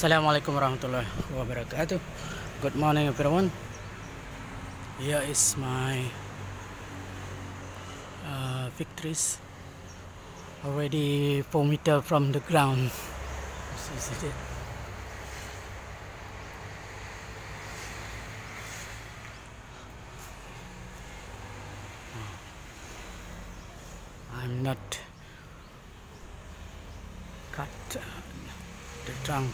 Assalamualaikum warahmatullahi wabarakatuh. Good morning everyone. Here is my uh, victories already 4 meter from the ground. This is it. I'm not cut uh, the trunk.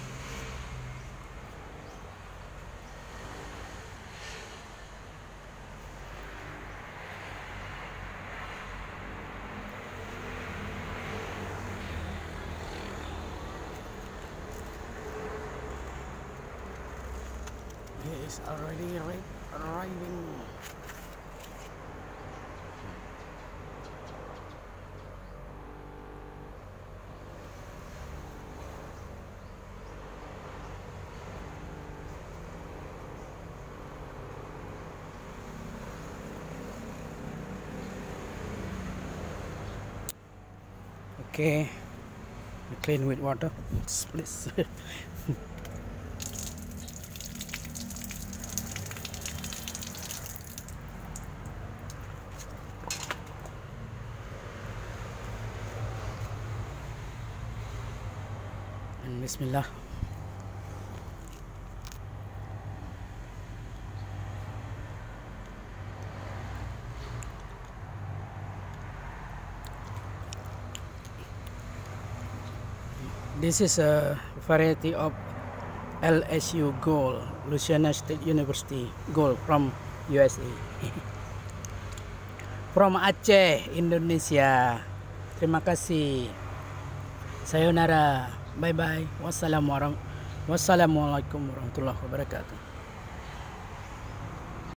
Is already arriving. Okay, clean with water, please. Bismillah. This is a variety of LSU gold, Louisiana State University gold from USA. from Aceh, Indonesia. Terima kasih. Sayonara. Bye bye. Wassalamualaikum warahmatullahi wabarakatuh.